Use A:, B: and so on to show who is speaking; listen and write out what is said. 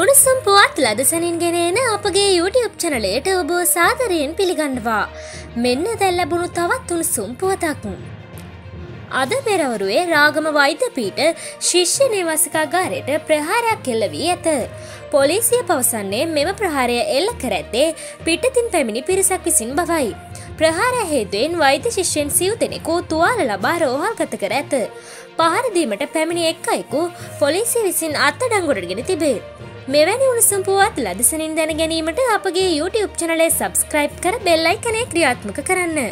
A: උණුසුම් පුවත් ලදසනින් ගෙනෙන අපගේ YouTube චනලයට ඔබ සාදරයෙන් පිළිගන්නවා. මෙන්න දැල් ලැබුණු තවත් උණුසුම් පුවතක්. අද පෙරවරුවේ රාගම වෛද්‍යපීට ශිෂ්‍ය නිවාසිකාගාරයට ප්‍රහාරයක් කෙල්ල වී ඇත. පොලිසිය පවසන්නේ මෙම ප්‍රහාරය එල්ල කර ඇත්තේ පිටතින් පැමිණි පිරිසක් විසින් බවයි. ප්‍රහාර හේතුවෙන් වෛද්‍ය ශිෂ්‍යයෙන් සිව් දෙනෙකු තුවාල ලබා රෝහල් ගත කර ඇත. පහරදීමට පැමිණි එක් අයෙකු පොලිසිය විසින් අත්තඩංගොඩගෙන තිබේ. මෙවැනි උණුසුම් පුවත් ලදසනින් දැන ගැනීමට අපගේ YouTube චනලේ සබස්ක්‍රයිබ් කර බෙල්ලයි කනේ ක්‍රියාත්මක කරන්න.